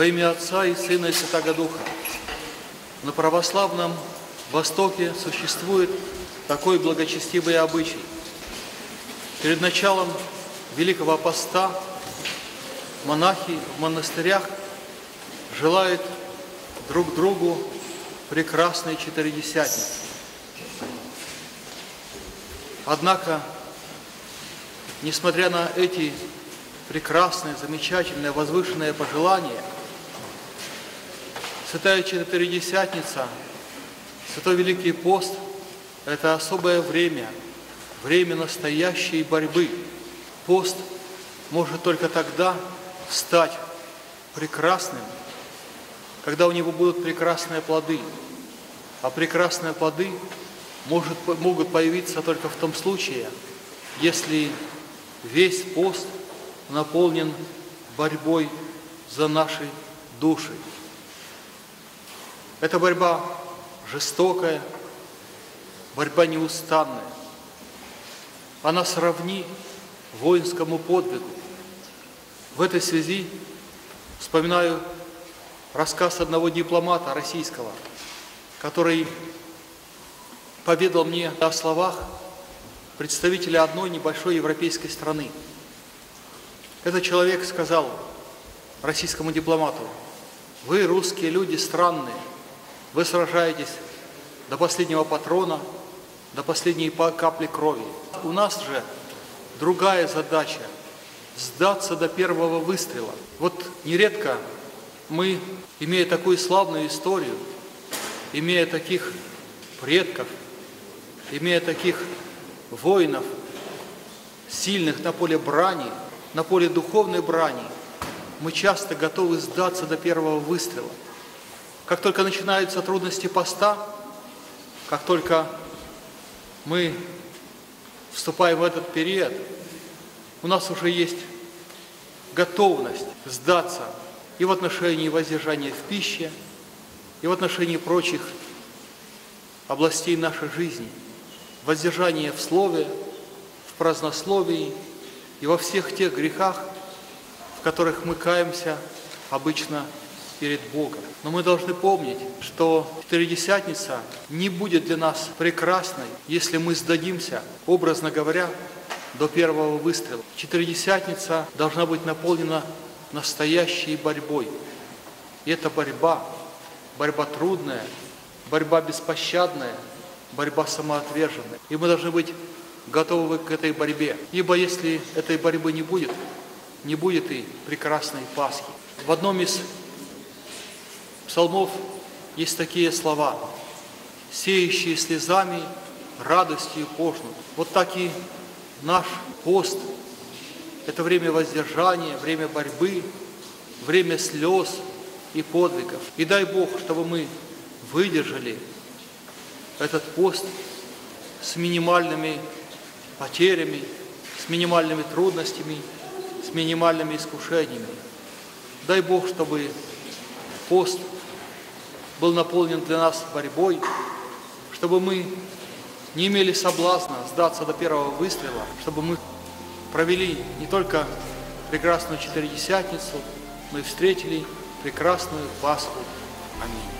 Во имя Отца и Сына и Святаго Духа. На православном Востоке существует такой благочестивый обычай. Перед началом Великого Поста монахи в монастырях желают друг другу прекрасной четыредесятницы. Однако, несмотря на эти прекрасные, замечательные, возвышенные пожелания, Святая Четыредесятница, Святой Великий Пост – это особое время, время настоящей борьбы. Пост может только тогда стать прекрасным, когда у него будут прекрасные плоды. А прекрасные плоды может, могут появиться только в том случае, если весь пост наполнен борьбой за наши души. Эта борьба жестокая, борьба неустанная. Она сравни воинскому подвигу. В этой связи вспоминаю рассказ одного дипломата российского, который поведал мне о словах представителя одной небольшой европейской страны. Этот человек сказал российскому дипломату, вы, русские люди, странные, вы сражаетесь до последнего патрона, до последней капли крови. У нас же другая задача – сдаться до первого выстрела. Вот нередко мы, имея такую славную историю, имея таких предков, имея таких воинов, сильных на поле брани, на поле духовной брани, мы часто готовы сдаться до первого выстрела – как только начинаются трудности поста, как только мы вступаем в этот период, у нас уже есть готовность сдаться и в отношении воздержания в пище, и в отношении прочих областей нашей жизни. Воздержание в слове, в празднословии и во всех тех грехах, в которых мы каемся обычно перед Богом. Но мы должны помнить, что Четыредесятница не будет для нас прекрасной, если мы сдадимся, образно говоря, до первого выстрела. Четыредесятница должна быть наполнена настоящей борьбой. И эта борьба, борьба трудная, борьба беспощадная, борьба самоотверженная. И мы должны быть готовы к этой борьбе. Ибо если этой борьбы не будет, не будет и прекрасной Пасхи. В одном из псалмов есть такие слова, сеющие слезами, радостью пожнут. Вот так и наш пост – это время воздержания, время борьбы, время слез и подвигов. И дай Бог, чтобы мы выдержали этот пост с минимальными потерями, с минимальными трудностями, с минимальными искушениями. Дай Бог, чтобы пост – был наполнен для нас борьбой, чтобы мы не имели соблазна сдаться до первого выстрела, чтобы мы провели не только прекрасную Четыредесятницу, и встретили прекрасную Пасху. Аминь.